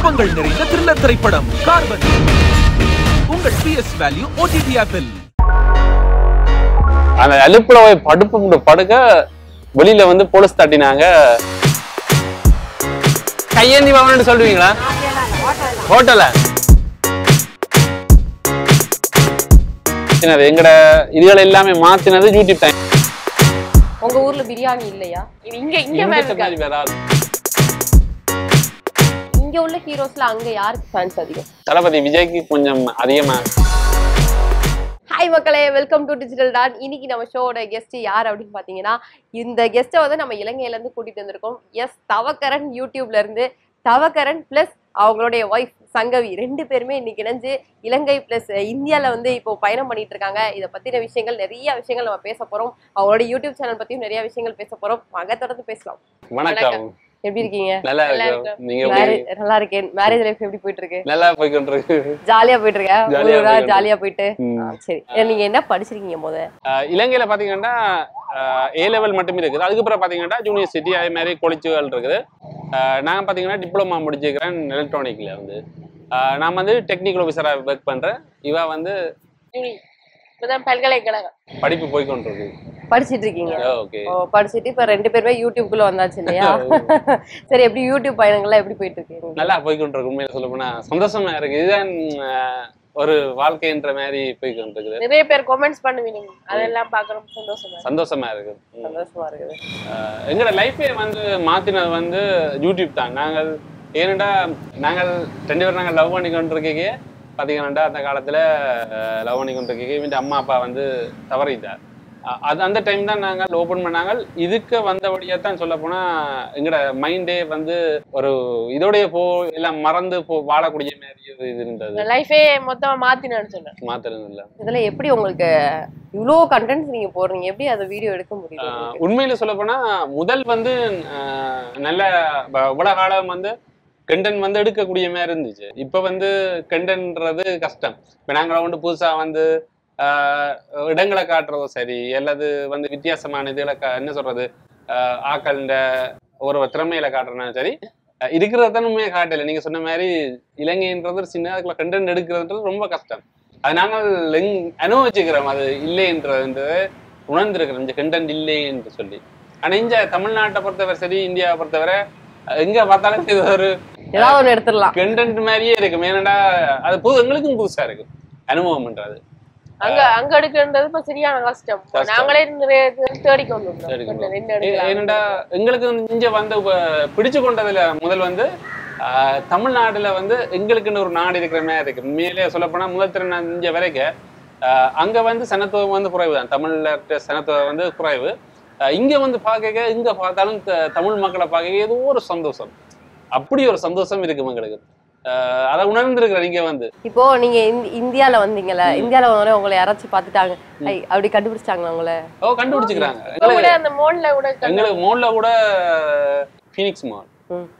குழப்பங்கள் நிறைந்த த்ரில்லர் திரைப்படம் கார்பன் உங்கள் பிஎஸ் வேல்யூ ஓடிடி ஆப்பில் அந்த அலுப்புல போய் படுப்பு படுக்க வெளியில வந்து போலீஸ் தட்டினாங்க. கையேந்தி பவன் சொல்லுவீங்களா? ஹோட்டல எங்கட இதுகள் எல்லாமே மாத்தினது யூடியூப் டைம் உங்க ஊர்ல பிரியாணி இல்லையா? இங்க இங்க வராது. இங்க உள்ள ஹீரோஸ்ல அங்க யாருக்கு ஃபேன்ஸ் அதிகம்? தளபதி விஜய்க்கு கொஞ்சம் அதிகமா. ஹாய் மக்களே வெல்கம் டு டிஜிட்டல் டான் இன்னைக்கு நம்ம ஷோவோட கெஸ்ட் யார் அப்படின்னு பாத்தீங்கன்னா இந்த கெஸ்ட்டை வந்து நம்ம இலங்கையில இருந்து கூட்டிட்டு வந்திருக்கோம். எஸ் தவக்கரன் யூடியூப்ல இருந்து தவக்கரன் பிளஸ் அவங்களுடைய ஒய்ஃப் சங்கவி ரெண்டு பேருமே இன்னைக்கு இணைஞ்சு இலங்கை பிளஸ் இந்தியால வந்து இப்போ பயணம் பண்ணிட்டு இருக்காங்க. இதை பத்தின விஷயங்கள் நிறைய விஷயங்கள் நம்ம பேச போறோம். அவங்களோட யூடியூப் சேனல் பத்தியும் நிறைய விஷயங்கள் பேச போறோம். மக தொடர்ந்து பேசலாம். வணக்கம். எப்படி இருக்கீங்க? நல்லா இருக்கு இருக்கேன். நீங்க நல்லா இருக்கேன். மேரேஜ் லைஃப் எப்படி போயிட்டு இருக்கு நல்லா போய்கொண்டிருக்கு. ஜாலியா போயிட்டு இருக்கேன் ஜாலியா போயிட்டு? போயிட்டு சரி. நீங்க என்ன படிச்சிருக்கீங்க முத? ஆஹ் இலங்கையில பாத்தீங்கன்னா ஏ லெவல் மட்டுமே இருக்குது. அதுக்கப்புறம் பாத்தீங்கன்னா யூனிவர்சிட்டி அதே மாதிரி கொலிச்சுகள் இருக்குது. ஆஹ் நான் பாத்தீங்கன்னா டிப்ளமா முடிச்சிருக்கிறேன் எலக்ட்ரானிக்ல வந்து. ஆஹ் நான் வந்து டெக்னிக்கல் ஆஃபீஸரா ஒர்க் பண்றேன். இவ வந்து பல்கலைக்கழகம். படிப்பு போய்கொண்டிருக்கு. படிச்சிட்டு இருக்கீங்க படிச்சிட்டு இப்ப ரெண்டு பேருமே யூடியூப்குள்ள வந்தாச்சு இல்லையா? சரி எப்படி யூடியூப் பயணங்கள்லாம் எப்படி போயிட்டு இருக்கு உங்களுக்கு? நல்லா போய்கொண்டிருக்கு உண்மையில சொல்ல போனா. சந்தோஷமா இருக்கு. இதுதான் ஒரு வாழ்க்கைன்ற மாதிரி போய்கொண்டிருக்குது நிறைய பேர் கமெண்ட்ஸ் பண்ணுவீங்க அதெல்லாம் பாக்குறோம் சந்தோஷமா இருக்கு. சந்தோஷமா இருக்கு. சந்தோஷமா இருக்குது. ஆஹ் எங்களோட லைஃபே வந்து மாத்தினது வந்து யூடியூப் தான். நாங்கள் ஏனண்டா நாங்கள் ரெண்டு பேரும் நாங்கள் லவ் பண்ணி கொண்டிருக்கே பார்த்தீங்கன்னா அந்த காலத்தில் லவ் பண்ணி கொண்டிருக்கே இவன் அம்மா அப்பா வந்து தவறிட்டார். அது அந்த டைம் தான் நாங்கள் ஓப்பன் பண்ணாங்க. இதுக்கு வந்தபடியாக தான் சொல்ல போனால் எங்களோட மைண்டே வந்து ஒரு இதோடைய போ எல்லாம் மறந்து போ வாழக்கூடிய மாதிரி இது இருந்தது. லைஃபே மொத்தமா மாத்தினான்னு சொல்றேன் மாத்துறது இல்லை இதுல எப்படி உங்களுக்கு இவ்வளோ கண்டென்ட்ஸ் நீங்க போடுறீங்க? எப்படி அதை வீடியோ எடுக்க உங்களுக்கு? உண்மையில சொல்ல போனா முதல் வந்து நல்ல இவ்வளவு காலம் வந்து கண்டென்ட் வந்து எடுக்கக்கூடிய மாதிரி இருந்துச்சு. இப்ப வந்து கண்டென்ட்ன்றது கஷ்டம். இப்ப நாங்க வந்து புதுசா வந்து இடங்களை காட்டுறதோ சரி அல்லது வந்து வித்தியாசமான இதுகளை என்ன சொல்றது ஆக்கள்ன்ற ஒரு திறமையில காட்டுறனாலும் சரி ஆஹ் இருக்கிறதனுமே காட்டல. நீங்க சொன்ன மாதிரி இலங்கைன்றது ஒரு சின்ன அதுக்குள்ள கண்டென்ட் எடுக்கிறதுன்றது ரொம்ப கஷ்டம். அது நாங்கள் எங்- அனுபவிச்சுக்கிறோம். அது இல்லைன்றதுன்றது உணர்ந்திருக்கிறோம். இந்த கண்டென்ட் இல்லை என்று சொல்லி. ஆனா இங்க தமிழ்நாட்டை பொறுத்தவரை சரி இந்தியாவை பொறுத்தவரை எங்க பார்த்தாலும் இது ஒரு ஏதாவது ஒண்ணு எடுத்துடலாம். கண்டென்ட் மாதிரியே இருக்கும். ஏன்னா அது புது எங்களுக்கும் புதுசா இருக்கு அனுபவம்ன்றது அங்க அங்க எடுக்கின்றது இப்ப சரியான கஷ்டம். நாங்களே நிறைய தேடி தேடி கொண்டு கொண்டு வந்தோம். என்ன ஏ- எடுக்கலாம் ஏனண்டா எங்களுக்கு வந்து இங்க வந்து பிடிச்சு கொண்டதுல முதல் வந்து தமிழ்நாடுல வந்து எங்களுக்குன்னு ஒரு நாடு இருக்கிற மாதிரி இருக்கு உண்மையிலேயே சொல்லப்போனா முதல் திறன் இங்க வரைக்கும் அங்க வந்து சனத்துவம் வந்து குறைவு தான் தமிழ்ல சனத்துவம் வந்து குறைவு. இங்க வந்து பார்க்க இங்க பார்த்தாலும் தமிழ் மக்களை பார்க்க ஏதோ ஒரு சந்தோஷம். அப்படி ஒரு சந்தோஷம் இருக்கு எங்களுக்கு. அதை உணர்ந்திருக்கிறேன் இங்க வந்து? இப்போ நீங்க இந்தி- இந்தியால வந்தீங்கல்ல இந்தியால வந்தோடனே உங்களை யாராச்சும் பாத்துட்டாங்க ஐ, அப்படி கண்டுபிடிச்சிட்டாங்களா உங்களை? ஓ கண்டுபிடிச்சுக்கிறாங்க. அந்த மோட்ல கூட எங்களுக்கு மோல்ல கூட ஃபீனிக்ஸ் மால்.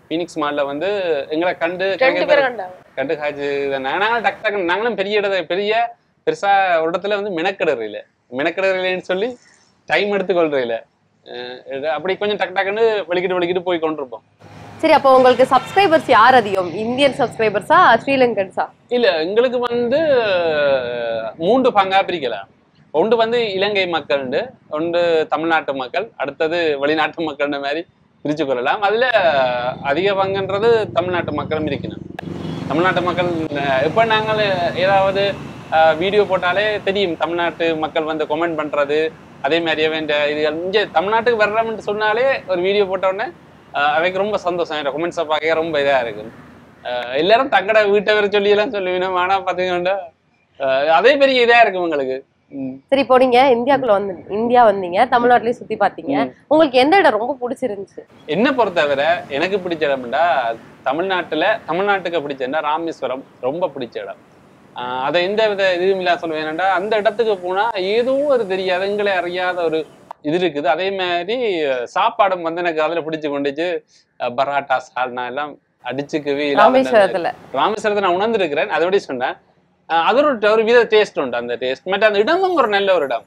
ஃபீனிக்ஸ் மால்ல வந்து எங்களை கண்டு கண்டு காய்ச்சி நாங்களும் டக்கு டக்கு நாங்களும் பெரிய இடத்த பெரிய பெருசா ஒரு இடத்துல வந்து மெனக்கடறில மெனக்கடறிலன்னு சொல்லி டைம் எடுத்துக்கொள்றதில்ல. அப்படி கொஞ்சம் டக்கு டக்குன்னு வெளிக்கிட்டு வெளிக்கிட்டு போய் கொண்டிருப்போம். சரி அப்போ உங்களுக்கு சப்ஸ்கிரைபர்ஸ் யார் அதிகம்? இந்தியன் சப்ஸ்கிரைபர்ஸா ஸ்ரீலங்கன்ஸா இல்ல எங்களுக்கு வந்து மூன்று பங்கா பிரிக்கலாம் ஒன்று வந்து இலங்கை மக்கள் ஒன்று தமிழ்நாட்டு மக்கள் அடுத்தது வெளிநாட்டு மக்கள்ன்ற மாதிரி பிரிச்சு கொள்ளலாம். அதுல அதிக பங்குன்றது தமிழ்நாட்டு மக்களும் இருக்கணும். தமிழ்நாட்டு மக்கள் அஹ், இப்ப நாங்கள் ஏதாவது வீடியோ போட்டாலே தெரியும் தமிழ்நாட்டு மக்கள் வந்து கமெண்ட் பண்றது அதே மாதிரியே வேண்ட இது இங்கே தமிழ்நாட்டுக்கு வர்றோம்னு சொன்னாலே ஒரு வீடியோ போட்ட உடனே அவைக்கு ரொம்ப சந்தோஷம். கமெண்ட்ஸை பார்க்க ரொம்ப இதா இருக்கு. அஹ், எல்லாரும் தங்கட வீட்டை வர சொல்லி எல்லாம் சொல்லுவீங்க. ஆனா பாத்தீங்கன்னா அஹ், அதே பெரிய இதா இருக்கும் உங்களுக்கு. சரி இப்போ நீங்க இந்தியாக்குள்ள வந்து இந்தியா வந்தீங்க. தமிழ்நாட்டுலயும் சுத்தி பாத்தீங்க. உங்களுக்கு எந்த இடம் ரொம்ப பிடிச்சிருந்துச்சு? என்ன பொறுத்தவரை எனக்கு பிடிச்ச இடம்டா தமிழ்நாட்டுல தமிழ்நாட்டுக்கு பிடிச்ச இடம் ராமேஸ்வரம். ரொம்ப பிடிச்ச இடம். ஆஹ் அதை எந்த வித இதுவும் இல்லா சொல்லுவேன். அந்த இடத்துக்கு போனா ஏதோ ஒரு தெரியாத எங்களை அறியாத ஒரு இது இருக்குது. அதே மாதிரி சாப்பாடும் வந்து எனக்கு அதுல பிடிச்சு கொண்டுச்சு பராட்டா சால்னா எல்லாம் அடிச்சுக்கவே. ராமேஸ்வரத்துல. ராமேஸ்வரத்தை நான் உணர்ந்திருக்கிறேன். அதோடய சொன்னேன்? அது ஒரு ஒரு வித டேஸ்ட் உண்டு அந்த டேஸ்ட் மற்ற அந்த இடமும் ஒரு நல்ல ஒரு இடம்.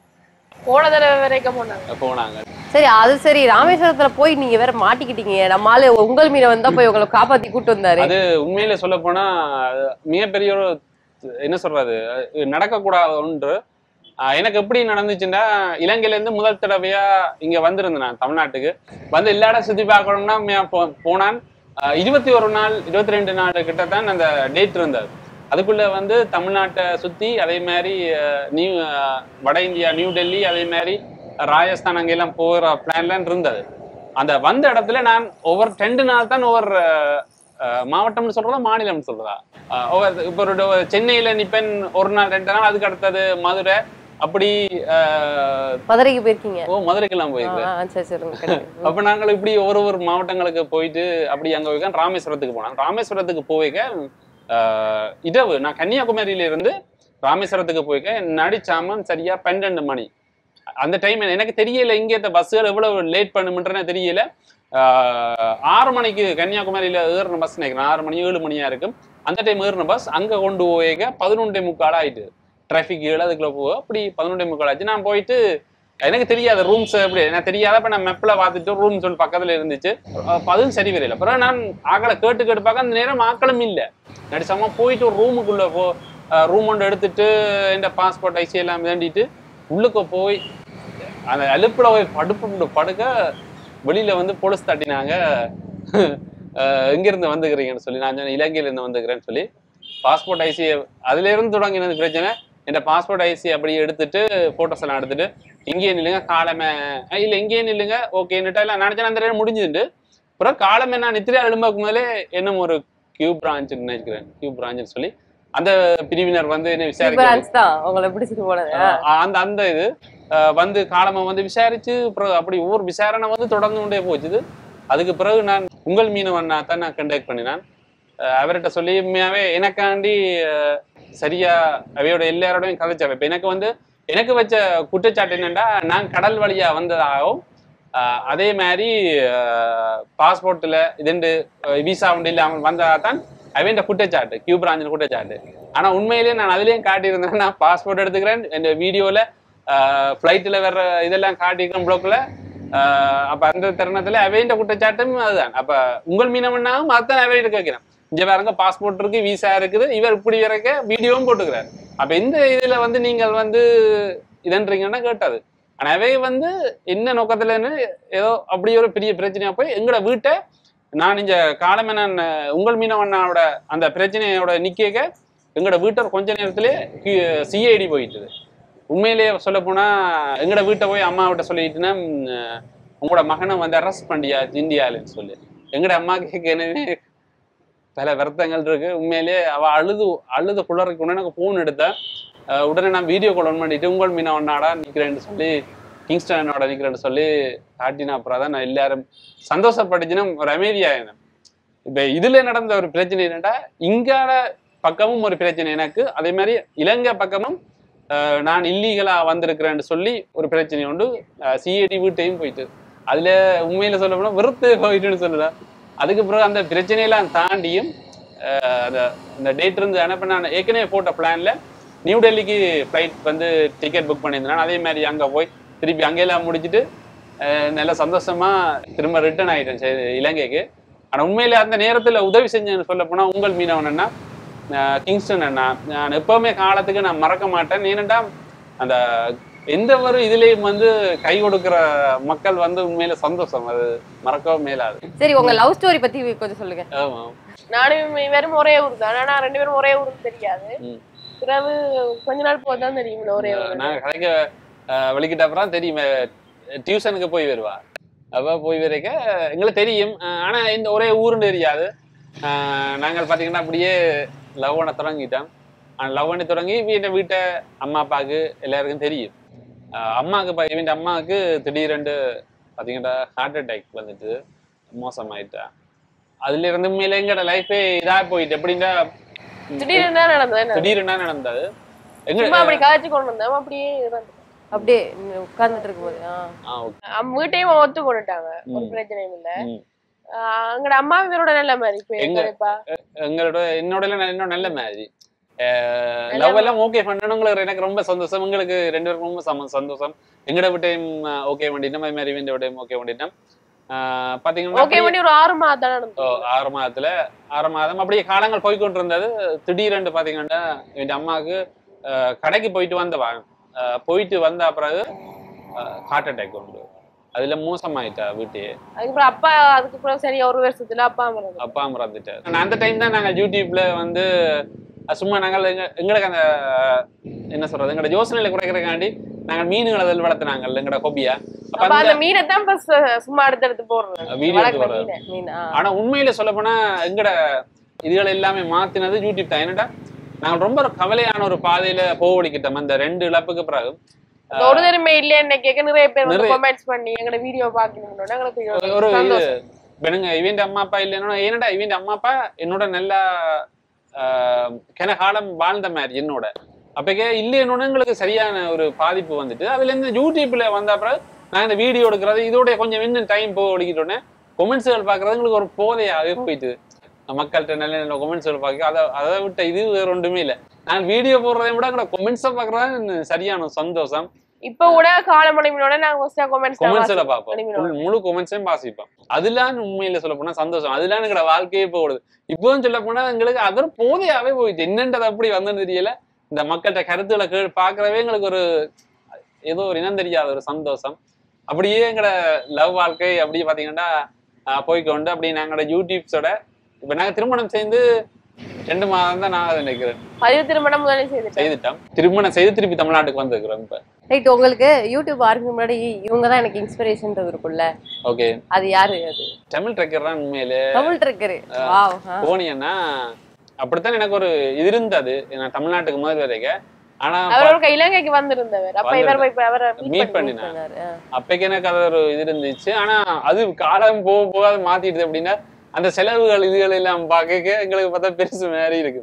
போன தடவை வரைக்கும் போனாங்க. போனாங்க. சரி அது சரி. ராமேஸ்வரத்துல போய் நீங்க வேற மாட்டிக்கிட்டீங்க. நம்மால உங்கள் மீனை வந்தா போய் உங்களை காப்பாத்தி கூட்டு வந்தாரு. அது உண்மையில சொல்ல போனா மிகப்பெரிய ஒரு என்ன சொல்றது அது நடக்கக்கூடாத ஒன்று. எனக்கு எப்படி நடந்துச்சுன்னா இலங்கையில இருந்து முதல் தடவையா இங்க வந்திருந்தேன் நான் தமிழ்நாட்டுக்கு. வந்து எல்லா இடம் சுத்தி பார்க்கணும்னா போ- போனான். இருபத்தி ஒரு நாள் இருபத்தி ரெண்டு நாள் கிட்ட தான் அந்த டேட் இருந்தது அதுக்குள்ள வந்து தமிழ்நாட்டை சுத்தி அதே மாதிரி நியூ வட இந்தியா நியூ டெல்லி அதே மாதிரி ராஜஸ்தான் அங்கெல்லாம் போகிற பிளான்லாம் இருந்தது அந்த வந்த இடத்துல நான் ஒவ்வொரு ரெண்டு நாள் தான் ஒவ்வொரு மாவட்டம்னு சொல்றதா மாநிலம்னு சொல்றதா. ஒவ்வொரு இப்போ ஒரு ஒரு சென்னையில நிப்பேன் ஒரு நாள் ரெண்டு நாள் அதுக்கு அடுத்தது மதுரை அப்படி மதுரைக்கு போயிருக்கீங்க? ஓ மதுரைக்கெல்லாம் போயிருக்கேன். அப்ப நாங்கள் இப்படி ஒரு ஒரு மாவட்டங்களுக்கு போயிட்டு அப்படி அங்க போய் ராமேஸ்வரத்துக்கு போனோம் ராமேஸ்வரத்துக்கு போய்க்க இரவு நான் கன்னியாகுமரியில இருந்து ராமேஸ்வரத்துக்கு போய்க்க நடிச்சாமன் சரியா பன்னெண்டு மணி. அந்த டைம் எனக்கு தெரியல இங்கே இந்த பஸ்ஸுகள் எவ்வளவு லேட் பண்ணுமென்றனே தெரியல. ஆஹ், ஆறு மணிக்கு கன்னியாகுமரியில ஏறின பஸ் நினைக்கிறேன். ஆறு மணி ஏழு மணியா இருக்கும். அந்த டைம் ஏறின பஸ் அங்க கொண்டு போய்க்க பதினொன்றே முக்கால் ஆயிட்டு. டிராஃபிக் ஏழு அதுக்குள்ள போவோம் அப்படி பதினொன்றே முக்கால் ஆச்சு. நான் போயிட்டு எனக்கு தெரியாத ரூம்ஸ் எப்படி எனக்கு தெரியாதப்ப நான் மெப்ல பார்த்துட்டு ரூம் சொல்லி பக்கத்துல இருந்துச்சு. அதுவும் சரி வரையில. அப்புறம் நான் ஆக்களை கேட்டு கேட்டு பார்க்க அந்த நேரம் ஆக்களும் இல்லை. நடிச்சமா போயிட்டு ஒரு ரூமுக்குள்ள போ ரூம் ஒன்று எடுத்துட்டு இந்த பாஸ்போர்ட் ஐசி எல்லாம் வேண்டிட்டு உள்ளுக்க போய் அந்த அலுப்பில் போய் படுப்பு படுக்க வெளியில வந்து போலீஸ் தட்டினாங்க. அஹ் வந்துக்கிறீங்கன்னு சொல்லி நான் சொன்னேன் இலங்கையில இருந்து வந்துக்கிறேன்னு சொல்லி. பாஸ்போர்ட் ஐசி அதுல இருந்து தொடங்கினது பிரச்சனை. இந்த பாஸ்போர்ட் ஐசி அப்படி எடுத்துட்டு போட்டோஸ் எல்லாம் எடுத்துட்டு இங்கேயே நில்லுங்க காலமே இல்ல இங்கேயே நில்லுங்க ஓகேன்னுட்டு எல்லாம் நினைச்சேன் அந்த நேரம் முடிஞ்சுட்டு அப்புறம் காலமே நான் நித்திரையா எழும்புக்கு முதலே என்னும் ஒரு கியூ பிரான்ச் நினைக்கிறேன். கியூ பிரான்ச்னு சொல்லி அந்த பிரிவினர் வந்து என்ன விசாரிக்க அந்த அந்த இது வந்து காலமா வந்து விசாரிச்சு அப்படி ஒவ்வொரு விசாரணை வந்து தொடர்ந்து கொண்டே போச்சுது. அதுக்கு பிறகு நான் உங்கள் மீனவன் தான் நான் கண்டக்ட் பண்ணினான். அவர்கிட்ட சொல்லி உண்மையாவே எனக்காண்டி சரியா அவையோட எல்லாரோடையும் கதைச்சவ எனக்கு வந்து எனக்கு வச்ச குற்றச்சாட்டு என்னென்னா நான் கடல் வழியா வந்ததாகவும் ஆஹ் அதே மாதிரி பாஸ்போர்ட்ல இதுண்டு விசா உண்டு இல்லாமல் வந்ததாக தான் அவன் குற்றச்சாட்டு கியூ பிராஞ்சில் குற்றச்சாட்டு. ஆனா உண்மையிலேயே நான் அதுலயும் காட்டியிருந்தேன் நான் பாஸ்போர்ட் எடுத்துக்கிறேன் இந்த வீடியோல ஃப்ளைட்ல வர்ற இதெல்லாம் காட்டியிருக்கேன் ப்ளோக்கில் அப்ப அந்த தருணத்துல அவையின் குற்றச்சாட்டும் அதுதான். அப்ப உங்கள் மீனவனாகவும் அதுதான் அவையிட்ட கேட்கிறேன். இங்க பாருங்க பாஸ்போர்ட் இருக்கு விசா இருக்குது. இவர் இப்படி வரைக்க வீடியோவும் போட்டுக்கிறார். அப்ப இந்த இதுல வந்து நீங்கள் வந்து இதன்றீங்கன்னா கேட்டாது. ஆனா வந்து என்ன நோக்கத்துலன்னு ஏதோ அப்படி ஒரு பெரிய பிரச்சனையா போய் எங்களோட வீட்டை நான் இங்க காலமேனன் உங்கள் மீனவண்ணாவோட அந்த பிரச்சனையோட நிக்க எங்களோட வீட்டை கொஞ்ச நேரத்திலே சிஐடி போயிட்டுது. உண்மையிலேயே சொல்ல போனா எங்களோட வீட்டை போய் அம்மாவிட்ட சொல்லிட்டுன்னா உங்களோட மகனை வந்து அரெஸ்ட் பண்ணியா இந்தியாவில்னு சொல்லி. எங்களோட அம்மாவுக்கு எனவே பல வருத்தங்கள் இருக்கு. உண்மையிலேயே அவ அழுது அழுது குளறக்கு உடனே எனக்கு ஃபோன் எடுத்தேன். உடனே நான் வீடியோ கால் ஒன் பண்ணிட்டு உங்கள் மீனா ஒன்னாடா நிக்கிறேன்னு சொல்லி கிங்ஸ்டன் என்னோட சொல்லி காட்டினா அப்புறம் தான் நான் எல்லாரும் சந்தோஷப்பட்டுச்சுன்னா ஒரு அமைதியாயினேன் இப்போ இதுல நடந்த ஒரு பிரச்சனை என்னடா இங்கால பக்கமும் ஒரு பிரச்சனை எனக்கு. அதே மாதிரி இலங்கை பக்கமும் நான் இல்லீகலா வந்திருக்கிறேன்னு சொல்லி ஒரு பிரச்சனை உண்டு. சிஐடி வீட்டையும் போயிட்டு. அதுல உண்மையில சொல்ல போனா வெறுத்து போயிட்டுன்னு சொல்லலாம் அதுக்கு பிறகு அந்த பிரச்சனையெல்லாம் தாண்டியும் அந்த இந்த டேட் இருந்து அனுப்ப நான் ஏற்கனவே போட்ட பிளான்ல நியூ டெல்லிக்கு ஃப்ளைட் வந்து டிக்கெட் புக் பண்ணியிருந்தேன். அதே மாதிரி அங்கே போய் திருப்பி அங்கெல்லாம் முடிச்சுட்டு நல்ல சந்தோஷமா திரும்ப ரிட்டர்ன் ஆகிட்டேன் சரி, இலங்கைக்கு. ஆனால் உண்மையில அந்த நேரத்தில் உதவி செஞ்சேன்னு சொல்ல போனால் உங்கள் மீனவன் கிங்ஸ்டன் அண்ணா. நான் எப்பவுமே காலத்துக்கு நான் மறக்க மாட்டேன். ஏனென்றா அந்த எந்த ஒரு இதுலயும் வந்து கை கொடுக்கிற மக்கள் வந்து உண்மையில சந்தோஷம். அது மறக்கவும் மேலாது. சரி உங்க லவ் ஸ்டோரி பத்தி கொஞ்சம் சொல்லுங்க. ஆமா நானும் இவரும் ஒரே ஊர் தான். ஆனா ரெண்டு பேரும் ஒரே ஊருக்கு தெரியாது. பிறகு கொஞ்ச நாள் போதான் தெரியும் ஒரே ஊர் நாங்க கதைக்க அஹ், வெளிக்கிட்ட அப்புறம் தெரியும். டியூஷனுக்கு போய் வருவா. அப்ப போய் வரைக்க எங்களுக்கு தெரியும். ஆனா இந்த ஒரே ஊருன்னு தெரியாது. நாங்கள் பாத்தீங்கன்னா அப்படியே லவ் பண்ண தொடங்கிட்டோம். லவ் பண்ணி தொடங்கி வீட்டை வீட்டை அம்மா அப்பாவுக்கு எல்லாருக்கும் தெரியும். அம்மாவுக்கு பா- இவன் அம்மாவுக்கு திடீரென்று பாத்தீங்கன்னா ஹார்ட் அட்டாக் வந்துட்டு மோசமாயிட்டா. அதுல இருந்து உண்மையில எங்கட லைஃபே இதா போயிட்டு எப்படின்னா திடீர்னு தான் நடந்தது? என்ன? திடீர்னு நடந்தது? எங்க அப்படி காய்ச்சி கொண்டு வந்தோம் அப்படியே. அப்படியே உட்கார்ந்துட்டு இருக்கும்போது வீட்டையும் ஒத்து கொண்டுட்டாங்க ஒரு. பிரச்சனையும் இல்ல. அங்கட அம்மா இவரோட நல்ல மாதிரி இப்ப எங்களோட என்னோட என்னோட நல்ல மாதிரி. லவ் எல்லாம் ஓகே பண்ணணுங்களுக்கு எனக்கு ரொம்ப சந்தோஷம். உங்களுக்கு ரெண்டு பேருக்கும் ரொம்ப சந்தோஷம். எங்கட விட்டையும் ஓகே பண்ணிட்டோம் அதே மாதிரி இவன் விட்டையும் ஓகே பண்ணிட்டோம் பாத்தீங்கன்னா ஒரு ஆறு மாதம் ஆறு மாதத்துல ஆறு மாதம். அப்படியே காலங்கள் போய்க்கொண்டு இருந்தது திடீரென்று பாத்தீங்கன்னா என் அம்மாவுக்கு கடைக்கு போயிட்டு வந்தவா ஆஹ், போயிட்டு வந்த பிறகு ஹார்ட் அட்டாக் உண்டு. அதுல மோசமாயிட்டா வீட்டையே. அதுக்கப்புறம் அப்பா அதுக்கப்புறம் சரி ஒரு வருஷத்துல அப்பா அப்பா மறந்துட்டார் ஆனா அந்த டைம் தான் நாங்க யூடியூப்ல வந்து சும்மா நாங்கள் எங்க எங்களுக்கு அந்த என்ன சொல்றது எங்களோட யோசனையில குறைக்கிறதுக்காண்டி நாங்கள் மீன்களை அதில் வளர்த்துனாங்கல்ல எங்களோட ஹோபியா அப்ப அந்த மீனை தான் சும்மா எடுத்து எடுத்து வீடியோ ஆனா உண்மையில சொல்ல போனா எங்கட இதுகள் எல்லாமே மாத்தினது யூடியூப் தான். என்னடா நாங்கள் ரொம்ப கவலையான ஒரு பாதையில போவடிக்கிட்டோம் அந்த ரெண்டு இழப்புக்கு பிறகு ஒரு தடவை இல்லையா கேட்க நிறைய பேர் கமெண்ட்ஸ் பண்ணி எங்களோட வீடியோ பாக்கணும்னு எங்களுக்கு ஒரு- இவன் அம்மா அப்பா இல்லைன்னா ஏனடா இவன் அம்மா அப்பா என்னோட நல்லா கனகாலம் வாழ்ந்த மாதிரி என்னோட. அப்பக்கே இல்லைன்னு எங்களுக்கு சரியான ஒரு பாதிப்பு வந்துட்டு அதுல இருந்து யூடியூப்ல வந்த அப்புறம் நான் இந்த வீடியோ எடுக்கிறது இதோட கொஞ்சம் இன்னும் டைம் போக ஒழிக்கிட்டோன்னே கொமெண்ட்ஸ்கள் பார்க்கறது எங்களுக்கு ஒரு போதையாவே போயிட்டு. மக்கள்கிட்ட நல்ல நல்ல கொமெண்ட்ஸ்கள் பார்க்க அதை அதை விட்ட இது வேற ஒன்றுமே இல்லை. நான் வீடியோ போடுறதை விட எங்களோட கொமெண்ட்ஸை பார்க்கறது சரியான சந்தோஷம். இப்ப கூட காலமணிமினோட நாங்க ஃபர்ஸ்டா கமெண்ட்ஸ் கொமெண்ட்ஸ்ல full முழு கொமெண்ட்ஸையும் வாசிப்போம். அதுலாம் உண்மையில சொல்ல போனா சந்தோஷம். அதுலாம் எங்களோட வாழ்க்கையே போடுது இப்பவும் சொல்ல போனா எங்களுக்கு அது ஒரு போதையாவே போயிடுச்சு. என்னன்றது அப்படி வந்தது தெரியல. இந்த மக்கள்கிட்ட கருத்துக்களை கே பார்க்கறவே எங்களுக்கு ஒரு ஏதோ ஒரு இனம் தெரியாத ஒரு சந்தோஷம். அப்படியே எங்களோட லவ் வாழ்க்கை அப்படியே பாத்தீங்கன்னா போய்க்கொண்டு அப்படியே நாங்களோட யூடியூப்ஸோட இப்ப நாங்க திருமணம் செய்து ரெண்டு மாதம் தான் நான் அதை நினைக்கிறேன். பதிவு திருமணம் முதலே செய்துட்டேன்? செய்துட்டோம் திருமணம் செய்து திருப்பி தமிழ்நாட்டுக்கு வந்திருக்கிறோம் இப்ப. ரைட் உங்களுக்கு யூடியூப் ஆரம்பிக்கும் முன்னாடி இவங்க தான் எனக்கு இன்ஸ்பிரேஷன் இருக்கும்ல ஓகே அது யாரு அது? தமிழ் ட்ரெக்கர் தான் உண்மையிலே. தமிழ் ட்ரிக்கரு வாவ் போனீங்கன்னா அப்படித்தான் எனக்கு ஒரு இது இருந்தது. நான் தமிழ்நாட்டுக்கு முதல் வரைக்கும் ஆனா அவர் இலங்கைக்கு வந்திருந்தவர். அப்ப இவர் போய் இப்ப அவரை மீட் மீட் பண்ணி பண்ணினேன் அப்பைக்கு எனக்கு அது ஒரு இது இருந்துச்சு. ஆனா அது காலம் போக போக அது மாத்திடுது அப்படின்னா அந்த செலவுகள் இதுகள் எல்லாம் பார்க்க எங்களுக்கு பார்த்தா பெருசு மாதிரி இருக்கு.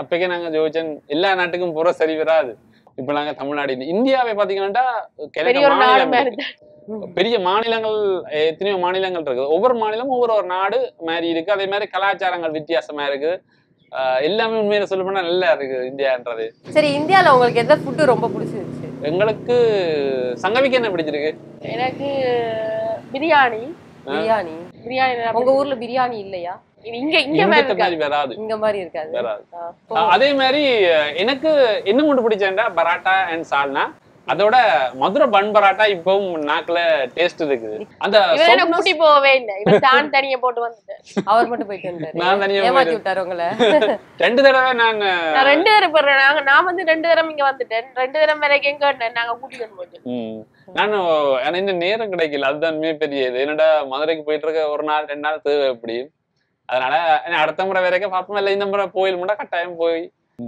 அப்பைக்கே நாங்க ஜோதிச்சன் எல்லா நாட்டுக்கும் போற சரி வராது இப்ப நாங்க தமிழ்நாடு. இந்தியாவை பாத்தீங்கன்னா கிழக்கு மாநிலம். பெரிய மாநிலங்கள் எத்தனையோ மாநிலங்கள் இருக்குது. ஒவ்வொரு மாநிலமும் ஒவ்வொரு ஒரு நாடு மாதிரி இருக்கு. அதே மாதிரி கலாச்சாரங்கள் வித்தியாசமா இருக்கு ஆஹ் எல்லாமே உண்மையில சொல்ல போனா நல்லா இருக்கு இந்தியான்றது. சரி இந்தியால உங்களுக்கு எந்த ஃபுட்டு ரொம்ப பிடிச்சிருச்சு எங்களுக்கு சங்கவிக்கு என்ன பிடிச்சிருக்கு? எனக்கு பிரியாணி. பிரியாணி? பிரியாணி உங்க ஊர்ல பிரியாணி இல்லையா. இங்க இங்க மாதிரி வராது. இங்க மாதிரி இருக்காது. அதே மாதிரி எனக்கு என்ன மட்டும் பிடிச்சேன்டா பராட்டா அண்ட் சால்னா. அதோட மதுரை பன் பராட்டா இப்பவும் நாக்குல டேஸ்ட் இருக்குது. அந்த கூட்டி போகவே இல்லை. தான் தனியா போட்டு வந்துட்டேன் அவர் மட்டும் போயிட்டு நான் தனியா ஏமாத்தி விட்டாரு உங்களை. ரெண்டு தடவை நான் நான் ரெண்டு தடவை இப்ப நாங்க நான் வந்து ரெண்டு தடவை இங்க வந்துட்டேன். ரெண்டு தடவை வரைக்கும் கேட்டேன் நாங்க கூட்டிட்டு போயிட்டு ம். நானும் எனக்கு இன்னும் நேரம் கிடைக்கல. அதுதான் மிகப்பெரிய இது என்னடா மதுரைக்கு போயிட்டு இருக்க ஒரு நாள் ரெண்டு நாள் தேவை எப்படி அதனால அடுத்த முறை வரைக்கும் பார்ப்போம் இல்லை இந்த முறை கோயில் மட்டும் கட்டாயம் போய்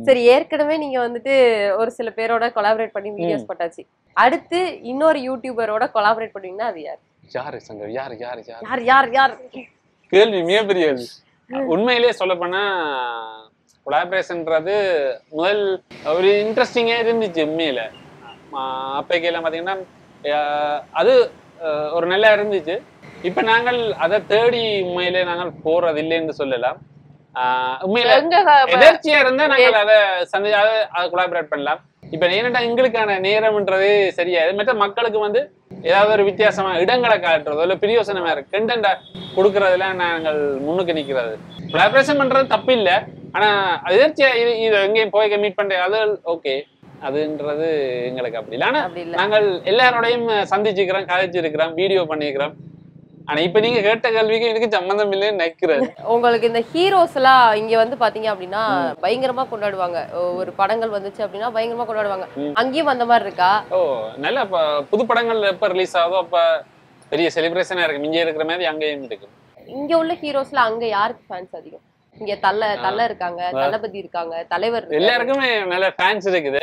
சரி ஏற்கனவே நீங்க வந்துட்டு ஒரு சில பேரோட கொலாபரேட் பண்ணி வீடியோஸ் போட்டாச்சு. அடுத்து இன்னொரு யூடியூபரோட கொலாபரேட் பண்ணுவீங்கன்னா அது யார்? யாரு சங்கர் யாரு யாரு யாரு? யார் யார் யார்? கேள்வி மிகப்பெரியது. உண்மையிலேயே சொல்ல போனா கொலாபரேஷன்ன்றது முதல் ஒரு இன்ட்ரெஸ்டிங்கா இருந்துச்சு உண்மையில. அப்பைக்கெல்லாம் பாத்தீங்கன்னா அது ஒரு நல்லா இருந்துச்சு. இப்ப நாங்கள் அதை தேடி உண்மையிலே நாங்கள் போறது இல்லைன்னு சொல்லலாம். உண்மையில எதர்ச்சியா இருந்தா நாங்கள் அதை சந்தி அதை அதை கொலாபரேட் பண்ணலாம். இப்ப ஏனண்டா எங்களுக்கான நேரம்ன்றதே சரியாது மற்ற மக்களுக்கு வந்து ஏதாவது ஒரு வித்தியாசமா இடங்களை காட்டுறதோ இல்ல பிரியோசனமா இருக்கு கண்டென்ட் கொடுக்கறதுல நாங்கள் முன்னுக்கு நிக்கிறது கொலாபரேஷன் பண்றது தப்பு இல்ல ஆனா எதர்ச்சியா இது இது எங்கேயும் போய் மீட் பண்ற அது ஓகே அதுன்றது எங்களுக்கு அப்படி இல்லை. ஆனா நாங்கள் எல்லாரோடையும் சந்திச்சுக்கிறோம் கதைச்சிருக்கிறோம் வீடியோ பண்ணிக்கிறோம் ஆனா இப்ப நீங்க கேட்ட கேள்விக்கு இதுக்கு சம்மந்தம் இல்லைன்னு நினைக்கிறேன். உங்களுக்கு இந்த ஹீரோஸ் எல்லாம் இங்க வந்து பாத்தீங்க அப்படின்னா பயங்கரமா கொண்டாடுவாங்க. ஒரு படங்கள் வந்துச்சு அப்படின்னா பயங்கரமா கொண்டாடுவாங்க. அங்கேயும் அந்த மாதிரி இருக்கா? ஓ நல்ல புது படங்கள் எப்ப ரிலீஸ் ஆகுதோ அப்ப பெரிய செலிப்ரேஷனா இருக்கு இங்கே இருக்கிற மாதிரி அங்கேயும் இருக்கு. இங்க உள்ள ஹீரோஸ்ல அங்க யாருக்கு ஃபேன்ஸ் அதிகம்? இங்க தள்ள தள்ள இருக்காங்க தளபதி இருக்காங்க தலைவர். எல்லாருக்குமே நல்ல ஃபேன்ஸ் இருக்குது.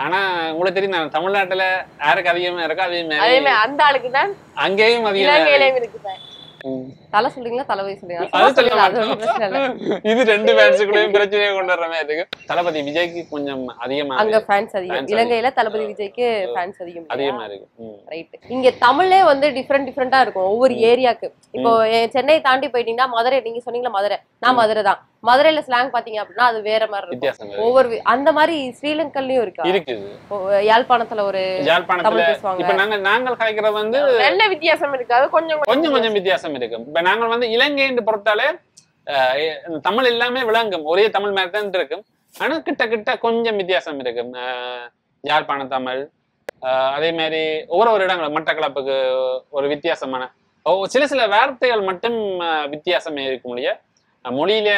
ஆனா உங்களுக்கு தெரியும் நான் தமிழ்நாட்டுல யாருக்கு அதிகமா இருக்கோ அதே மாதிரி அந்த ஆளுக்கு தான் அங்கேயும் அதிகமா இலங்கையிலயும் இருக்கு ம். தலை சொல்றீங்களா தளபதி சொல்றீங்களா இது ரெண்டு ஃபேன்ஸுக்குள்ளேயும் பிரச்சனையை கொண்டு வர மாதிரி தளபதி விஜய்க்கு கொஞ்சம் அதிகமா அங்க ஃபேன்ஸ் அதிகம். இலங்கையில. தளபதி விஜய்க்கு ஃபேன்ஸ் அதிகம் அதிகமா இருக்கு. ரைட் இங்க தமிழே வந்து டிஃப்ரெண்ட் டிஃப்ரெண்டா இருக்கும் ஒவ்வொரு ஏரியாக்கு. இப்போ சென்னை தாண்டி போயிட்டீங்கன்னா மதுரை நீங்க சொன்னீங்களா மதுரை. நான் மதுரை தான். மதுரையில ஸ்லாங் பாத்தீங்க அப்படின்னா அது வேற மாதிரி இருக்கும். ஒவ்வொரு அந்த மாதிரி ஸ்ரீலங்கன்லயும் இருக்கா? இருக்குது யாழ்ப்பாணத்துல ஒரு யாழ்ப்பாணத்துல இப்ப நாங்க நாங்கள் கலைக்கிறது வந்து நல்ல வித்தியாசம் இருக்கு. அது கொஞ்சம் கொஞ்சம் கொஞ்சம் வித்தியாசம் இருக்கு. இப்ப நாங்கள் வந்து இலங்கைன்னு பொறுத்தாலே அஹ், இந்த தமிழ் எல்லாமே விளங்கும். ஒரே தமிழ் மாதிரி தான் இருக்கும். ஆனா கிட்ட கிட்ட கொஞ்சம் வித்தியாசம் இருக்கு அஹ், யாழ்ப்பாண தமிழ் அதே மாதிரி ஒவ்வொரு ஒரு இடங்கள் மட்டக்களப்புக்கு ஒரு வித்தியாசமான சில சில வார்த்தைகள் மட்டும் வித்தியாசம் இருக்கும் முடிய மொழியில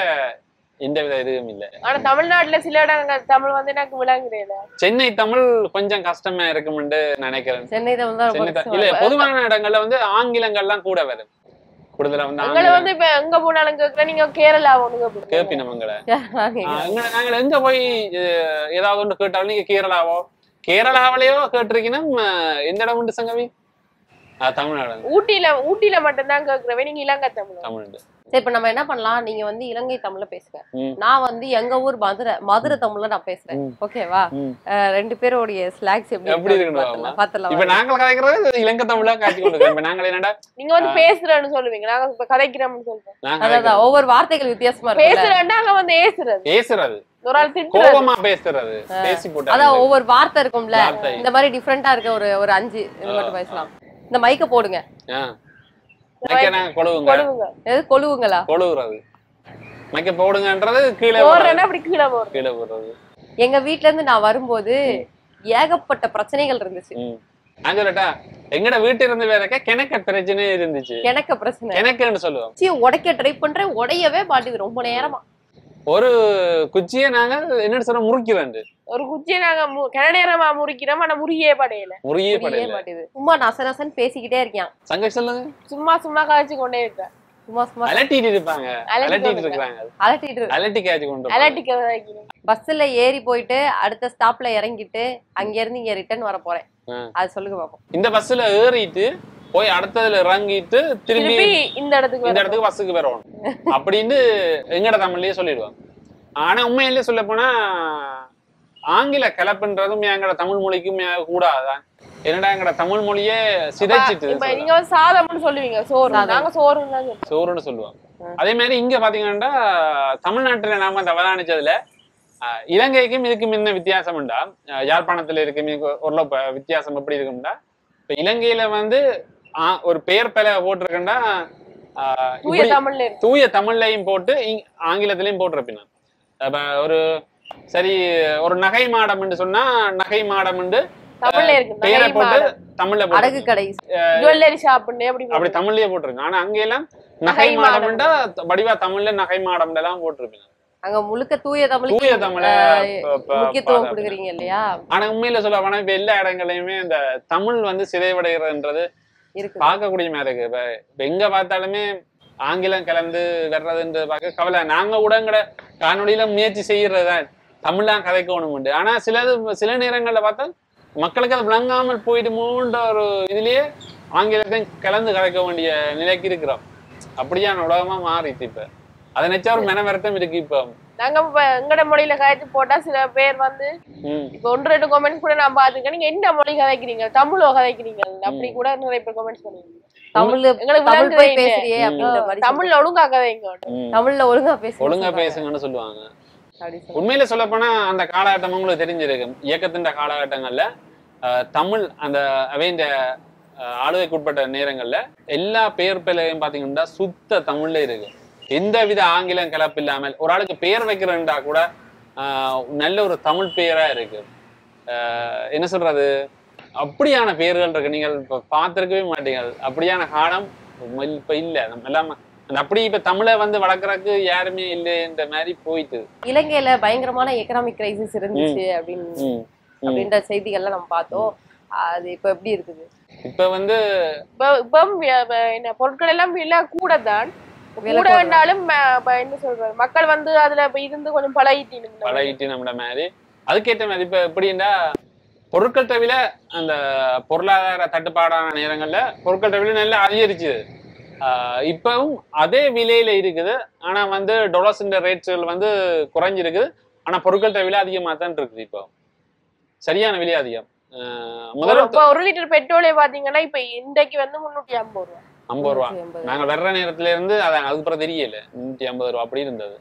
எந்த வித இதுவும் இல்லை. ஆனா தமிழ்நாட்டுல சில இடங்கள் தமிழ் வந்து எனக்கு விளங்குறேன் சென்னை தமிழ் கொஞ்சம் கஷ்டமா இருக்கும்னு நினைக்கிறேன். சென்னை தமிழ் இல்ல இருக்கும். பொதுவான இடங்கள்ல வந்து ஆங்கிலங்கள்லாம் கூட வரும். கூடுதலா வந்து வந்து இப்ப எங்க போனாலும் கேட்கல நீங்க கேரளா ஒண்ணுங்க கேப்பினவங்களை நாங்க எங்க போய் ஏதாவது ஒன்று கேட்டாலும் நீங்க கேரளாவோ? கேரளாவிலேயோ கேட்டிருக்கீங்கன்னா எந்த இடம் உண்டு சங்கவி? ஆஹ், தமிழ்நாடு ஊட்டியில ஊட்டியில மட்டும்தான் கேக்குறவே நீங்க இலங்கை தமிழ். தமிழ்நாடு. சரி இப்ப நம்ம என்ன பண்ணலாம்? நீங்க வந்து இலங்கை தமிழ்ல பேசுங்க. நான் வந்து எங்க ஊர் மதுரை மதுரை தமிழ்ல நான் பேசுறேன். ஓகேவா? ரெண்டு பேருடைய ஸ்லாக்ஸ் எப்படி எப்படி இருக்கு இருக்குன்னு பாத்துடலாம் இப்ப நாங்கள் கதைக்கிறது இலங்கை தமிழா கொண்டு இப்ப நாங்கள் என்னடா? நீங்க வந்து பேசுறேன்னு சொல்லுவீங்க. நாங்க இப்ப கதைக்கிறோம்னு சொல்றோம். நாங்க அதான் ஒவ்வொரு வார்த்தைகள் வித்தியாசமா இருக்கு பேசுறேன்னா அங்க வந்து ஏசுறது. பேசுறது. ஒரு ஆள் திட்டுறது. கோபமா பேசுறது. பேசி போட்டு அதான் ஒவ்வொரு வார்த்தை இருக்கும்ல. இந்த மாதிரி டிஃப்ரெண்டா இருக்க ஒரு ஒரு அஞ்சு இது மட்டும் பேசலாம். இந்த மைக்க போடுங்க. எது கொழுவுங்களா? கொழுவுறது. மைக்க போடுங்கன்றது கீழே போடுறேன்னா போடுறது. அப்படி கீழே போடுறோம் கீழே போடுறது. எங்க வீட்ல இருந்து நான் வரும்போது ஏகப்பட்ட பிரச்சனைகள் இருந்துச்சு. நான் சொல்லட்டா எங்கட வீட்டு இருந்து வேறக்க கிணக்க பிரச்சனை இருந்துச்சு. எனக்கு பிரச்சனை. கிணக்குன்னு சொல்லுவோம். உடைக்க ட்ரை பண்றேன் உடையவே மாட்டுது ரொம்ப நேரமா. ஒரு குச்சியை நாங்க என்ன சொல்ற முறுக்கிறோம் ஒரு குச்சியை நாங்க மு- கன நேரமா முறிக்கிறோம் ஆனா முறியே படையில. முறியே படையில. சும்மா நச நசன்னு பேசிக்கிட்டே இருக்கான் சங்க சொல்லுங்க. சும்மா சும்மா காய்ச்சி கொண்டே இருக்க சும்மா சும்மா அலட்டிட்டு இருப்பாங்க. அலட்டி அலட்டிட்டு கொண்டு இருக்கிறாங்க அலட்டிட்டு. அலட்டி காய்ச்சி கொண்டு பஸ்ல ஏறி போயிட்டு அடுத்த ஸ்டாப்ல இறங்கிட்டு அங்க இருந்து இங்க ரிட்டர்ன் வர போறேன். அது சொல்லுங்க பாப்போம். இந்த பஸ்ல ஏறிட்டு போய் அடுத்ததுல இறங்கிட்டு திரும்பி திருப்பி இந்த இடத்துக்கு இந்த. இடத்துக்கு பஸ்ஸுக்கு வரணும் அப்படின்னு எங்கட தமிழ்லயே சொல்லிடுவாங்க. ஆனா உண்மையிலேயே சொல்ல போனா ஆங்கில கலப்புன்றதும் எங்கட தமிழ் மொழிக்கும் கூடாதான் என்னடா எங்கட தமிழ் மொழியே சிதைச்சிட்டு இப்ப நீங்க வந்து சாதம்னு சொல்லுவீங்க சோறு. நாங்க சோறுன்னு சோறுன்னு சொல்லுவாங்க. அதே மாதிரி இங்க பாத்தீங்கன்னா தமிழ்நாட்டுல நாம தவறானிச்சதுல ஆஹ், இலங்கைக்கும் இதுக்கும் என்ன வித்தியாசம் உண்டா யாழ்ப்பாணத்துல இருக்கும் ஓரளவு வித்தியாசம் எப்படி இருக்கும்டா? இப்ப இலங்கையில வந்து ஒரு பெயர் பல போட்டிருக்கேன்டா. ஆஹ், தூய தமிழ்லையும் போட்டு ஆங்கிலத்திலையும் போட்டிருப்பினா அப்ப ஒரு சரி ஒரு நகை மாடம்னு சொன்னா நகை இருக்கு பெயரை போட்டு மாடம். தமிழ்ல அடகு கடை. ஜுவல்லரி எப்படி அப்படி தமிழ்லயே போட்டிருக்கு ஆனா அங்க எல்லாம் நகை மாடம். மாடம்டா வடிவா தமிழ்ல நகை மாடம்ல எல்லாம் போட்டிருப்பினா அங்க முழுக்க தூய தமிழ் தூய தமிழ முக்கியத்துவம் கொடுக்குறீங்க இல்லையா? ஆனா உண்மையில சொல்ல போனா இப்ப எல்லா இடங்களையுமே இந்த தமிழ் வந்து சிதைவடைகிறதுன்றது பார்க்கக்கூடிய மாதிரி இருக்கு. இப்ப எங்க பார்த்தாலுமே ஆங்கிலம் கலந்து வர்றதுன்றது பார்க்க கவலை. நாங்க கூட எங்கட காணொலியில முயற்சி செய்யறதுதான். தமிழ்லாம் கதைக்கணும் உண்டு. ஆனா சிலது சில நேரங்கள்ல பார்த்தா மக்களுக்கு அது விளங்காமல் போயிடுமோன்ற ஒரு இதுலயே ஆங்கிலத்தை கலந்து கதைக்க வேண்டிய நிலைக்கு இருக்கிறோம். அப்படியான உலகமா மாறிட்டு இப்ப. அதை நினைச்சா ஒரு மன வருத்தம் இருக்கு இப்போ. நாங்க எங்கட மொழியில கதைச்சு போட்டா சில பேர் வந்து இப்ப ஒன்று ரெண்டு கமெண்ட்ஸ் கூட நான் பாத்துருக்கேன் நீங்க என்ன மொழி கதைக்கிறீங்க? தமிழோ கதைக்கிறீங்க? அப்படி கூட நிறைய பேர் கமெண்ட்ஸ் பண்ணுவீங்க. தமிழ் எங்களுக்கு தமிழ் போய். பேசுறியே அப்படின்ற மாதிரி தமிழ்ல ஒழுங்கா கதைங்க. தமிழ்ல ஒழுங்கா பேசு ஒழுங்கா பேசுங்கன்னு சொல்லுவாங்க. அப்படி சொல்லு. உண்மையில சொல்லப்போனா அந்த காலகட்டம் உங்களுக்கு தெரிஞ்சிருக்கு. இயக்கத்தின் காலகட்டங்கள்ல அஹ், தமிழ் அந்த அவைந்த அஹ், ஆளுகைக்குட்பட்ட நேரங்கள்ல எல்லா பெயர் பிள்ளையும் பாத்தீங்கன்னா சுத்த தமிழ்ல இருக்கு. எந்தவித ஆங்கிலம் கலப்பு இல்லாமல் ஒரு ஆளுக்கு பெயர் வைக்கிறேன்டா கூட நல்ல ஒரு தமிழ் பெயரா இருக்கு. என்ன சொல்றது? அப்படியான பெயர்கள் இருக்கு. நீங்கள் இப்ப பார்த்திருக்கவே மாட்டீங்க அப்படியான காலம் இப்ப இல்ல. நம்ம எல்லாம் அப்படி இப்ப தமிழை வந்து வளர்க்கறதுக்கு யாருமே இல்லைன்ற மாதிரி போயிட்டு. இலங்கையில பயங்கரமான எக்கனாமிக் கிரைசிஸ் இருந்துச்சு அப்படின்னு. அப்படின்ற செய்திகள்லாம் நம்ம பார்த்தோம். அது இப்ப எப்படி இருக்குது? இப்ப வந்து இப்ப என்ன பொருட்கள் எல்லாம் விலை கூட தான். வேண்டாலும் ம- இப்ப என்ன சொல்றது மக்கள் வந்து அதுல இப்ப இருந்து கொஞ்சம் பழகிட்டு பழகிட்டு நம்மள மாதிரி. அதுக்கேற்ற மாதிரி இப்ப எப்படின்னா பொருட்கள் தவிர அந்த பொருளாதார தட்டுப்பாடான நேரங்கள்ல பொருட்கள் தவிர நல்லா அதிகரிச்சுது. ஆஹ் இப்பவும் அதே விலையில இருக்குது. ஆனா வந்து டொலர்ஸ் ரேட்ஸ்கள் வந்து குறைஞ்சிருக்குது. ஆனா பொருட்கள்கிட்ட விலை அதிகமா தான் இருக்குது இப்போ. சரியான விலை அதிகம். ஆஹ் முதல்ல இப்ப ஒரு லிட்டர் பெட்ரோலே பாத்தீங்கன்னா இப்ப இன்றைக்கு வந்து முன்னூத்தி ஐம்பது ரூபா. ஐம்பது ரூபா. நாங்க வர்ற நேரத்துல இருந்து அதான் அதுக்கப்புறம் தெரியல. நூத்தி ஐம்பது ரூபா அப்படி இருந்தது.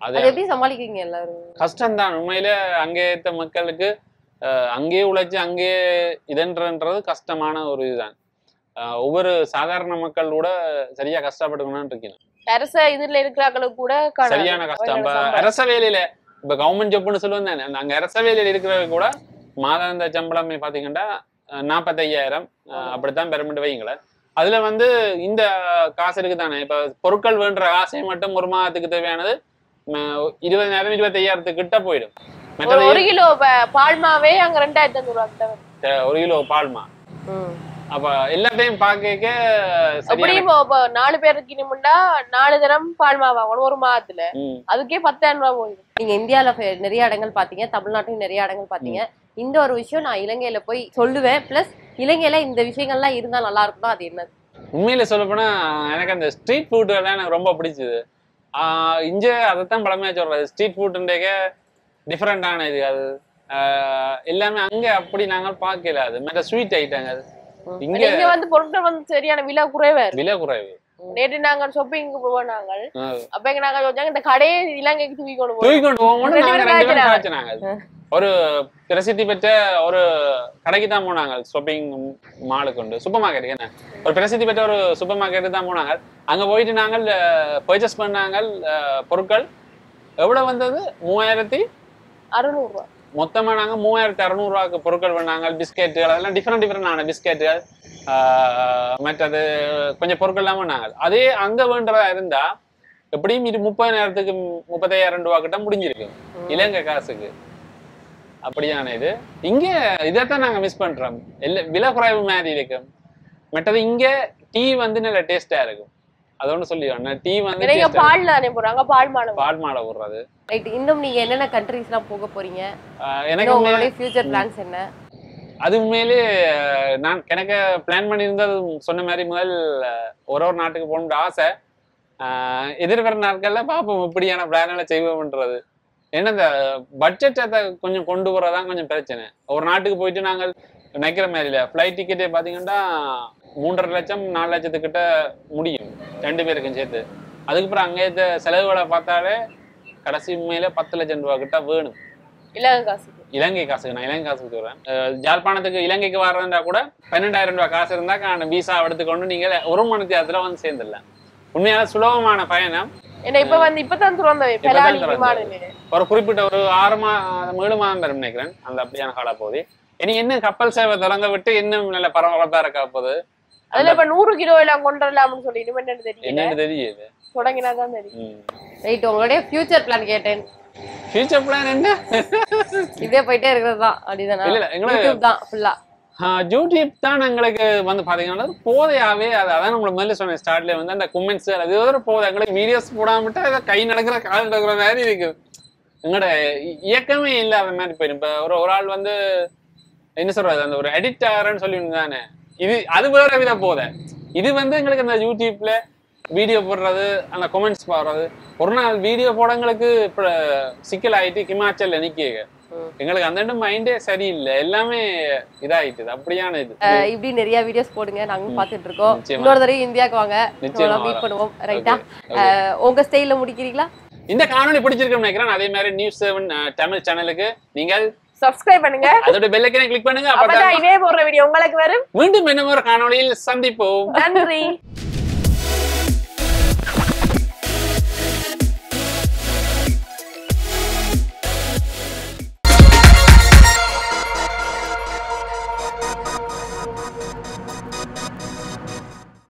அது அது எப்படி சமாளிக்கிறீங்க எல்லாரும்? கஷ்டம்தான். உண்மையில அங்கே இருக்க மக்களுக்கு அங்கேயே உழைச்சு அங்கேயே இதன்றன்றது கஷ்டமான ஒரு இதுதான். ஒவ்வொரு சாதாரண மக்கள் கூட சரியா கஷ்டப்பட்டுக்கணும்னு இருக்கணும் அரச இதுல இருக்கிறவங்களுக்கு கூட. சரியான கஷ்டம். அரச வேலையில இப்ப கவர்மெண்ட் ஜாப்னு சொல்லுவோம் தானே. அங்க அரச வேலையில இருக்கிறவங்க கூட மாதாந்த சம்பளமே பாத்தீங்கன்னா நாற்பத்தையாயிரம் அப்படித்தான் பெறமெண்ட் வைங்களேன் அதுல வந்து இந்த காசு இருக்கு தானே இப்ப பொருட்கள் வேண்ட ஆசை மட்டும் ஒரு மாதத்துக்கு தேவையானது இருபதாயிரம் இருபத்தையாயிரத்துக்கு கிட்ட போயிடும். ஒரு கிலோ ப- பால் மாவே அங்க ரெண்டாயிரத்தி ஐநூறு ரூபா ஒரு கிலோ பால்மா. அப்ப எல்லாத்தையும் அப்படியும் இப்ப நாலு பேருக்கு இனிமுண்டா நாலு தரம் பால் மாவு வாங்கணும் ஒரு மாதத்துல. அதுக்கே பத்தாயிரம் ரூபாய் போயிடும். நீங்க இந்தியால நிறைய இடங்கள் பாத்தீங்க தமிழ்நாட்டிலும் நிறைய இடங்கள் பாத்தீங்க. இந்த ஒரு விஷயம் நான் இலங்கையில போய் சொல்லுவேன். பிளஸ் இலங்கையில இந்த விஷயங்கள்லாம் இருந்தா நல்லா இருக்கும்னா அது என்னது? உண்மையில சொல்ல போனா எனக்கு அந்த ஸ்ட்ரீட் ஃபுட் எல்லாம் எனக்கு ரொம்ப பிடிச்சது. இங்க அதைத்தான் பழமையா சொல்றது. ஸ்ட்ரீட் ஃபுட்ன்றக்க டிஃப்ரெண்டான இது அது. எல்லாமே அங்க அப்படி நாங்க பார்க்கல அது. மற்ற ஸ்வீட் ஐட்டங்கள் இங்க இங்க வந்து பொருட்கள் வந்து சரியான விலை குறைவா விலை குறைவு. நேற்று நாங்க ஷாப்பிங்க்கு போவோம் நாங்கள். அப்ப எங்க நாங்க இந்த கடையை இலங்கைக்கு தூக்கி கொண்டு போவோம் தூக்கி கொண்டு போகும்போது ஒரு பிரசித்தி பெற்ற ஒரு கடைக்கு தான் போனாங்க. ஷாப்பிங் மாலுக்கு உண்டு சூப்பர் மார்க்கெட் என்ன? ஒரு பிரசித்தி பெற்ற ஒரு சூப்பர் மார்க்கெட்டுக்கு தான் போனாங்க. அங்க போயிட்டு நாங்கள் பர்ச்சேஸ் பண்ணாங்க பொருட்கள். எவ்வளவு வந்தது? மூவாயிரத்தி அறுநூறு ரூபா மொத்தமா நாங்க மூவாயிரத்தி அறுநூறுவாக்கு பொருட்கள் பண்ணாங்க. பிஸ்கெட்டுகள் அதெல்லாம் டிஃப்ரெண்ட் டிஃப்ரெண்டான பிஸ்கெட்டுகள் மற்றது கொஞ்சம் பொருட்கள் எல்லாம் பண்ணாங்க. அதே அங்க வேண்டதா இருந்தா எப்படியும் இது முப்பதாயிரத்துக்கு முப்பத்தாயிரம் ரூபா கிட்ட முடிஞ்சிருக்கு இலங்கை காசுக்கு. அப்படியான இது. இங்க இதைத்தான் நாங்க மிஸ் பண்றோம். இல்ல விலை குறைவு மாதிரி இருக்கும் மற்றது இங்க டீ வந்து நல்ல டேஸ்டா இருக்கும். அது ஒண்ணு சொல்லி டீ வந்து நீங்க பால் தானே போறாங்க பால் மானம் பால் மாலை விடுறது ரைட் இன்னும் நீங்க என்னென்ன கண்ட்ரிஸ் எல்லாம் போக போறீங்க? எனக்கு உங்களுடைய ஃபியூச்சர் பிளான்ஸ் என்ன? அது உண்மையிலே நான் எனக்கு பிளான் பண்ணியிருந்தது சொன்ன மாதிரி முதல் ஒரு ஒரு நாட்டுக்கு போகணுன்ற ஆசை. எதிர்வர நாட்கள்ல பார்ப்போம் இப்படியான பிளான்களை செய்வோம்ன்றது. ஏன்னா இந்த பட்ஜெட்டை கொஞ்சம் கொண்டு வரதான் கொஞ்சம் பிரச்சனை. ஒரு நாட்டுக்கு போயிட்டு நாங்கள் நினைக்கிற மாதிரி இல்லை ஃப்ளைட் டிக்கெட்டே பார்த்தீங்கன்னா மூன்றரை லட்சம் நாலு லட்சத்துக்கிட்ட முடியும். ரெண்டு பேருக்கும் சேர்த்து. அதுக்கப்புறம் அங்கே செலவுகளை பார்த்தாலே கடைசி உண்மையில பத்து லட்சம் ரூபா கிட்ட வேணும். இலங்கை காசுக்கு. இலங்கை காசுக்கு நான் இலங்கை காசுக்கு சொல்றேன். ஜாழ்ப்பாணத்துக்கு இலங்கைக்கு வர்றதா கூட பன்னெண்டாயிரம் ரூபாய் காசு இருந்தா நான் விசா எடுத்துக்கொண்டு நீங்க ஒரு மணி நேரத்துல வந்து சேர்ந்துடலாம். உண்மையான சுலபமான பயணம். ஏன்னா இப்ப வந்து இப்பதான் இப்பதான் பெலாலி. விமான நிலையம் ஒரு குறிப்பிட்ட ஒரு ஆறு மாதம் ஏழு மாதம் வரும் நினைக்கிறேன் அந்த அப்படியான கால போகுது இனி என்ன கப்பல் சேவை தொடங்க விட்டு இன்னும் நல்ல பரபரப்பா இருக்க போகுது. அதுல இப்ப நூறு கிலோ எல்லாம் கொண்டு வரலாம்னு சொல்லி என்னன்னு தெரியல. என்னன்னு தெரியுது. தொடங்கினாதான் தெரியும். ரைட் உங்களுடைய ஃபியூச்சர் பிளான் கேட்டேன். ஃபியூச்சர் பிளான் என்ன? இதே போயிட்டே இருக்கிறது தான் அப்படிதானே யூடியூப் தான் ஃபுல்லா யூடியூப் தான் எங்களுக்கு வந்து பாத்தீங்கன்னா போதையாவே அது அதான் நம்மள முதல்ல சொன்னேன் ஸ்டார்ட்ல வந்து அந்த குமெண்ட்ஸ் அது ஒரு போதை. எங்களுக்கு வீடியோஸ் போடாமட்டா அதை கை நடக்கிற கால் நடக்கிற மாதிரி இருக்கு எங்களோட இயக்கமே இல்லாத மாதிரி போயிடும். இப்ப ஒரு ஒரு ஆள் வந்து என்ன சொல்றது அந்த ஒரு எடிட்டர்னு சொல்லி தானே. இது அது வேற வித போதை. இது வந்து எங்களுக்கு அந்த யூடியூப்ல வீடியோ போடுறது அந்த கமெண்ட்ஸ் போடுறது. ஒரு நாள் வீடியோ போடங்களுக்கு இப்ப சிக்கல் ஆயிட்டு ஹிமாச்சல் நிக்க எங்களுக்கு அந்த மைண்டே சரியில்லை. எல்லாமே இதாயிட்டுது. அப்படியான இது. இப்படி நிறைய வீடியோஸ் போடுங்க. நாங்களும் பார்த்துட்டு இருக்கோம். இன்னொரு தடவை இந்தியாவுக்கு வாங்க. நிச்சயமா மீட். பண்ணுவோம். ரைட்டா. உங்க ஸ்டைல்ல முடிக்கிறீங்களா? இந்த காணொளி பிடிச்சிருக்குன்னு நினைக்கிறேன். அதே மாதிரி நியூஸ் செவன் தமிழ் சேனலுக்கு நீங்கள் சப்ஸ்கிரைப் பண்ணுங்க. அதோட பெல்லைக்கனை கிளிக் பண்ணுங்க. அப்பதான் அப்பதான் இதே போடுற வீடியோ உங்களுக்கு வரும். மீண்டும் இன்னும் ஒரு காணொளியில் சந்திப்போம். நன்றி.